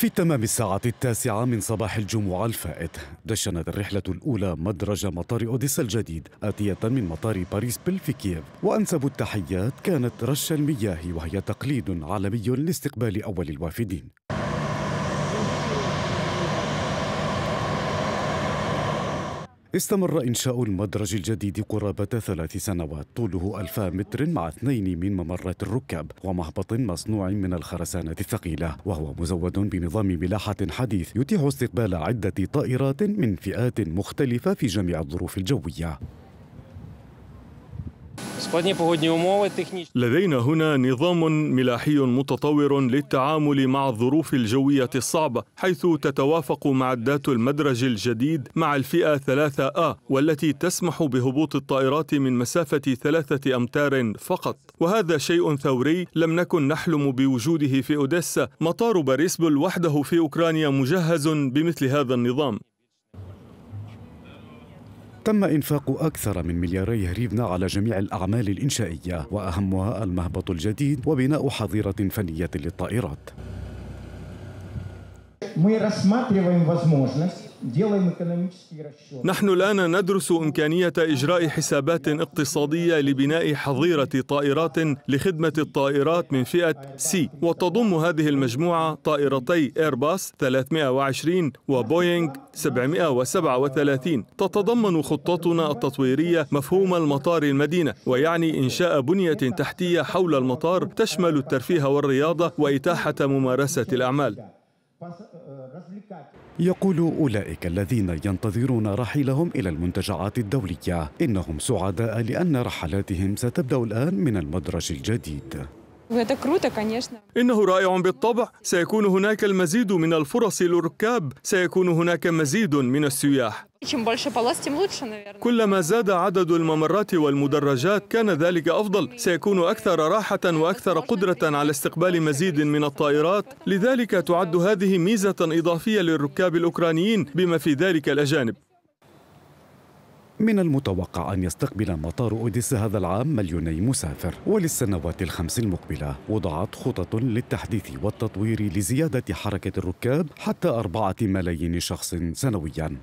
في تمام الساعة التاسعة من صباح الجمعة الفائت دشنت الرحلة الأولى مدرج مطار أوديسا الجديد آتية من مطار باريس بيل في كييف وأنسب التحيات كانت رش المياه وهي تقليد عالمي لاستقبال أول الوافدين. استمر إنشاء المدرج الجديد قرابة ثلاث سنوات طوله ألف متر مع اثنين من ممرات الركاب ومهبط مصنوع من الخرسانة الثقيلة وهو مزود بنظام ملاحة حديث يتيح استقبال عدة طائرات من فئات مختلفة في جميع الظروف الجوية. لدينا هنا نظام ملاحي متطور للتعامل مع الظروف الجوية الصعبة حيث تتوافق معدات المدرج الجديد مع الفئة 3A والتي تسمح بهبوط الطائرات من مسافة ثلاثة أمتار فقط. وهذا شيء ثوري لم نكن نحلم بوجوده في أوديسا. مطار باريسبل وحده في أوكرانيا مجهز بمثل هذا النظام. تم إنفاق أكثر من ملياري هريفنا على جميع الأعمال الإنشائية وأهمها المهبط الجديد وبناء حظيرة فنية للطائرات Мы рассматриваем возможность, делаем экономические расчеты. نحن الآن ندرس إمكانية إجراء حسابات اقتصادية لبناء حظيرة طائرات لخدمة الطائرات من فئة سي وتضم هذه المجموعة طائرتي إيرباص 320 وبوينغ 737 تتضمن خطتنا التطويرية مفهوم المطار المدينة ويعني إنشاء بنية تحتية حول المطار تشمل الترفيه والرياضة وإتاحة ممارسة الأعمال. يقول أولئك الذين ينتظرون رحيلهم إلى المنتجعات الدولية إنهم سعداء لأن رحلاتهم ستبدأ الآن من المدرج الجديد. إنه رائع بالطبع سيكون هناك المزيد من الفرص للركاب سيكون هناك مزيد من السياح. كلما زاد عدد الممرات والمدرجات كان ذلك أفضل. سيكون أكثر راحة وأكثر قدرة على استقبال مزيد من الطائرات. لذلك تعد هذه ميزة إضافية للركاب الأوكرانيين بما في ذلك الأجانب. من المتوقع أن يستقبل مطار أوديسا هذا العام مليوني مسافر وللسنوات الخمس المقبلة. وضعت خطط للتحديث والتطوير لزيادة حركة الركاب حتى أربعة ملايين شخص سنوياً.